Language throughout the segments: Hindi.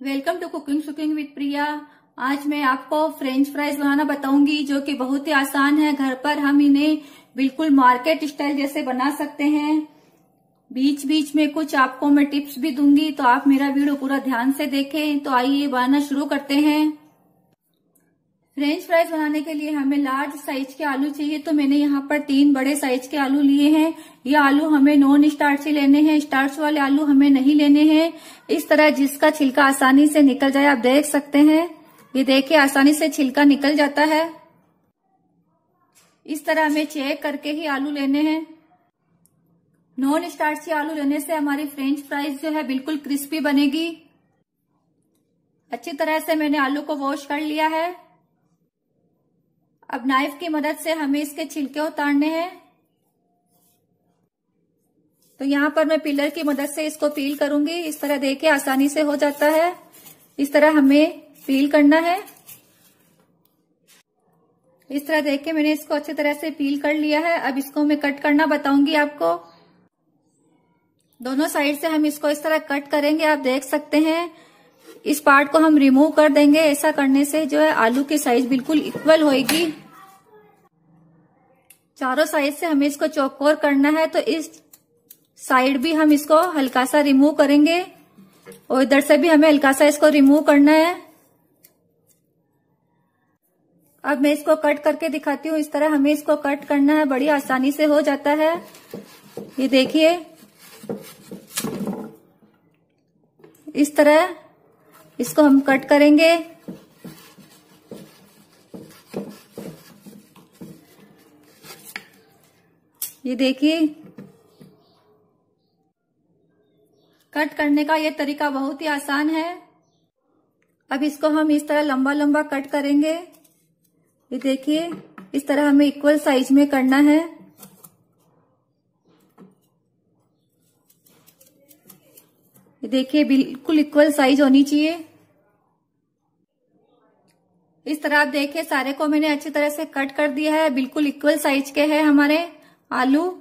Welcome to cooking shooking with Priya. आज मैं आपको फ्रेंच फ्राइज बनाना बताऊँगी, जो कि बहुत ही आसान है। घर पर हम इन्हें बिल्कुल मार्केट स्टाइल जैसे बना सकते हैं। बीच बीच में कुछ आपको मैं टिप्स भी दूँगी तो आप मेरा वीडियो पूरा ध्यान से देखें। तो आइए, बनाना शुरू करते हैं। फ्रेंच फ्राइज बनाने के लिए हमें लार्ज साइज़ के आलू चाहिए तो मैंने यहाँ पर तीन बड़े साइज़ के आलू लिए हैं। ये आलू हमें नॉन स्टार्च लेने हैं। स्टार्च वाले आलू हमें नहीं लेने हैं। इस तरह जिसका छिलका आसानी से निकल जाए, आप देख सकते हैं। ये देखिए, आसानी से छिलका निकल जाता है। इस तरह हमें चेक करके ही आलू लेने हैं। नॉन स्टार्ची आलू लेने से हमारी फ्रेंच फ्राइज जो है बिल्कुल क्रिस्पी बनेगी। अच्छी तरह से मैंने आलू को वॉश कर लिया है। अब नाइफ की मदद से हमें इसके छिलके उतारने हैं। तो यहाँ पर मैं पिलर की मदद से इसको पील करूँगी। इस तरह देखिए आसानी से हो जाता है। इस तरह हमें पील करना है। इस तरह देख मैंने इसको अच्छी तरह से पील कर लिया है। अब इसको मैं कट करना बताऊँगी आपको। दोनों साइड से हम इसको इस तरह कट करेंगे। आप देख सकते हैं। इस पार्ट को हम रिमूव कर देंगे। ऐसा करने से जो है आलू की साइज़ बिल्कुल इक्वल होएगी। चारों साइड से हमें इसको चौकोर करना है तो इस साइड भी हम इसको हल्का सा रिमूव करेंगे और इधर से भी हमें हल्का सा इसको रिमूव करना है। अब मैं इसको कट करके दिखाती हूँ, इस तरह हमें इसको कट करना है, बड़ी आसानी से हो जाता है। ये देखिए, इस तरह इसको हम कट करेंगे। ये देखिए। कट करने का ये तरीका बहुत ही आसान है। अब इसको हम इस तरह लंबा लंबा कट करेंगे। ये देखिए, इस तरह हमें इक्वल साइज़ में करना है। ये देखिए, बिल्कुल इक्वल साइज़ होनी चाहिए। इस तरह आप देखिए, सारे को मैंने अच्छी तरह से कट कर दिया है। बिल्कुल इक्वल साइज़ के हैं हमारे। आलू।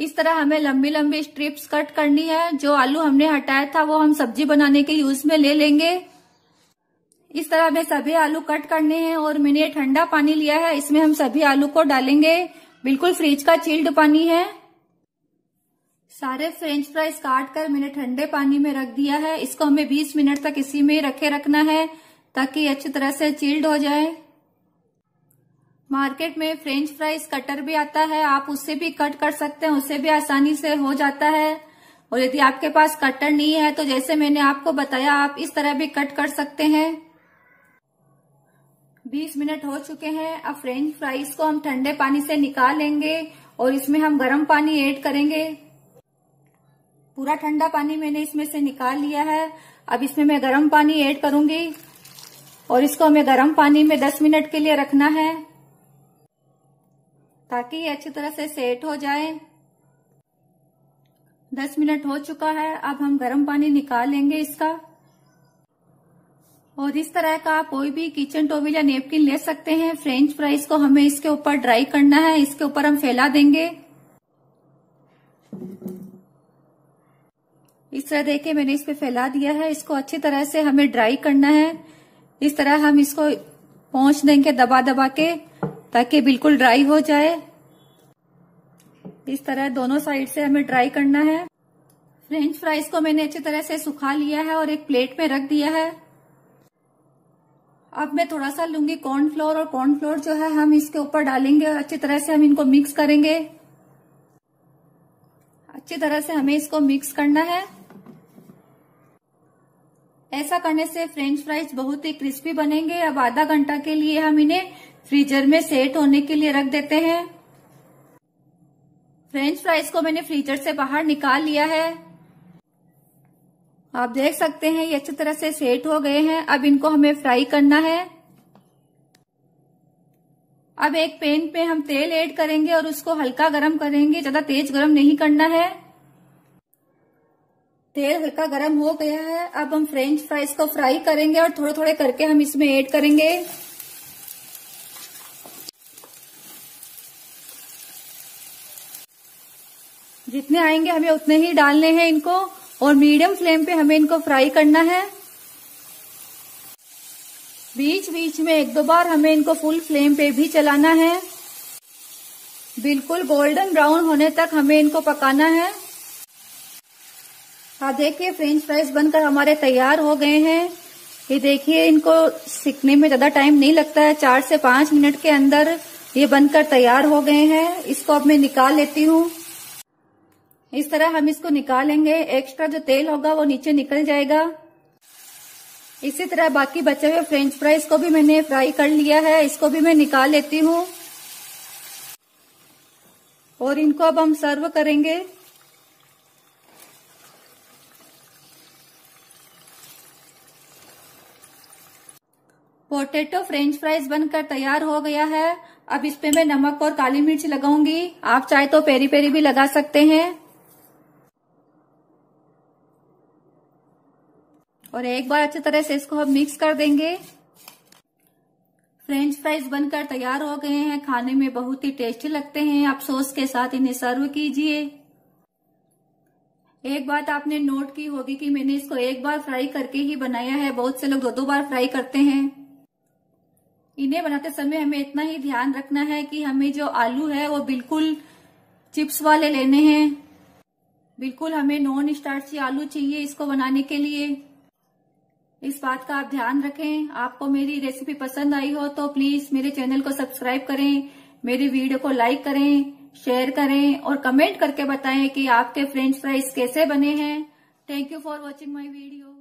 इस तरह हमें लंबी लंबी स्ट्रिप्स कट करनी है। जो आलू हमने हटाया था, वो हम सब्ज़ी बनाने के यूज़ में ले लेंगे। इस तरह हमें सभी आलू कट करने हैं और मैंने ये ठंडा पानी लिया है। इसमें हम सभी आलू को डालेंगे। बिल्कुल फ्रिज का चिल्ड पानी है। सारे फ्रेंच फ्राइज काट कर मैंने ठंडे पानी में रख दिया है। इसको हमें 20 मिनट तक इसी में रखे रखना है, ताकि अच्छी तरह से चिल्ड हो जाए। मार्केट में फ्रेंच फ्राइज कटर भी आता है, आप उससे भी कट कर सकते हैं, उससे भी आसानी से हो जाता है। और यदि आपके पास कटर नहीं है तो जैसे मैंने आपको बताया, आप इस तरह भी कट कर सकते हैं। 20 मिनट हो चुके हैं, अब फ्रेंच फ्राइज को हम ठंडे पानी से निकाल लेंगे और इसमें हम गर्म पानी ऐड करेंगे। पूरा ठंडा पानी मैंने इसमें से निकाल लिया है। अब इसमें मैं गर्म पानी ऐड करूँगी और इसको हमें गर्म पानी में 10 मिनट के लिए रखना है। ताकि ये अच्छी तरह से सेट हो जाए। 10 मिनट हो चुका है, अब हम गर्म पानी निकाल लेंगे इसका। और इस तरह का आप कोई भी किचन टोविल या नेपकिन ले सकते हैं। फ्रेंच फ्राइज को हमें इसके ऊपर ड्राई करना है, इसके ऊपर हम फैला देंगे। इस तरह देखिए मैंने इस पे फैला दिया है, इसको अच्छी तरह से हमें ड्राई करना है। इस तरह हम इसको पहुँच देंगे दबा दबा के। ताकि बिल्कुल ड्राई हो जाए। इस तरह दोनों साइड से हमें ड्राई करना है। फ्रेंच फ्राइज को मैंने अच्छी तरह से सुखा लिया है और एक प्लेट में रख दिया है। अब मैं थोड़ा सा लूँगी कॉर्नफ्लोर और कॉर्नफ्लोर जो है हम इसके ऊपर डालेंगे। और अच्छी तरह से हम इनको मिक्स करेंगे। अच्छी तरह से हमें इसको मिक्स करना है। ऐसा करने से फ्रेंच फ्राइज बहुत ही क्रिस्पी बनेंगे। अब आधा घंटा के लिए हम इन्हें फ्रीजर में सेट होने के लिए रख देते हैं। फ्रेंच फ्राइज को मैंने फ्रीजर से बाहर निकाल लिया है। आप देख सकते हैं, ये अच्छी तरह से सेट हो गए हैं। अब इनको हमें फ्राई करना है। अब एक पैन पे हम तेल ऐड करेंगे और उसको हल्का गरम करेंगे। ज़्यादा तेज गरम नहीं करना है। तेल हल्का गरम हो गया है। अब हम फ्रेंच फ्राइज को फ्राई करेंगे और थोड़े थोड़े करके हम इसमें ऐड करेंगे। जितने आएँगे हमें उतने ही डालने हैं इनको, और मीडियम फ्लेम पे हमें इनको फ्राई करना है। बीच बीच में एक दो बार हमें इनको फुल फ्लेम पे भी चलाना है। बिल्कुल गोल्डन ब्राउन होने तक हमें इनको पकाना है। हाँ देखिए फ्रेंच फ्राइज बनकर हमारे तैयार हो गए हैं। ये देखिए, इनको सीखने में ज़्यादा टाइम नहीं लगता है। चार से पाँच मिनट के अंदर ये बनकर तैयार हो गए हैं। इसको अब मैं निकाल लेती हूँ। इस तरह हम इसको निकालेंगे। एक्स्ट्रा जो तेल होगा वो नीचे निकल जाएगा। इसी तरह बाकी बचे हुए फ्रेंच फ्राइज को भी मैंने फ्राई कर लिया है। इसको भी मैं निकाल लेती हूँ। और इनको अब हम सर्व करेंगे। पोटेटो फ्रेंच फ्राइज बनकर तैयार हो गया है। अब इस पे मैं नमक और काली मिर्च लगाऊँगी। आप चाहे तो पेरी पेरी भी लगा सकते हैं। और एक बार अच्छी तरह से इसको हम मिक्स कर देंगे। फ्रेंच फ्राइज बनकर तैयार हो गए हैं। खाने में बहुत ही टेस्टी लगते हैं। आप सॉस के साथ इन्हें सर्व कीजिए। एक बात आपने नोट की होगी कि मैंने इसको एक बार फ्राई करके ही बनाया है। बहुत से लोग दो दो बार फ्राई करते हैं। इन्हें बनाते समय हमें इतना ही ध्यान रखना है कि हमें जो आलू है, वो बिल्कुल चिप्स वाले लेने हैं। बिल्कुल हमें नॉन स्टार्ची आलू चाहिए इसको बनाने के लिए। इस बात का आप ध्यान रखें। आपको मेरी रेसिपी पसंद आई हो तो प्लीज़ मेरे चैनल को सब्सक्राइब करें, मेरी वीडियो को लाइक करें शेयर करें और कमेंट करके बताएँ कि आपके फ्रेंच फ्राइज कैसे बने हैं। Thank you for watching my video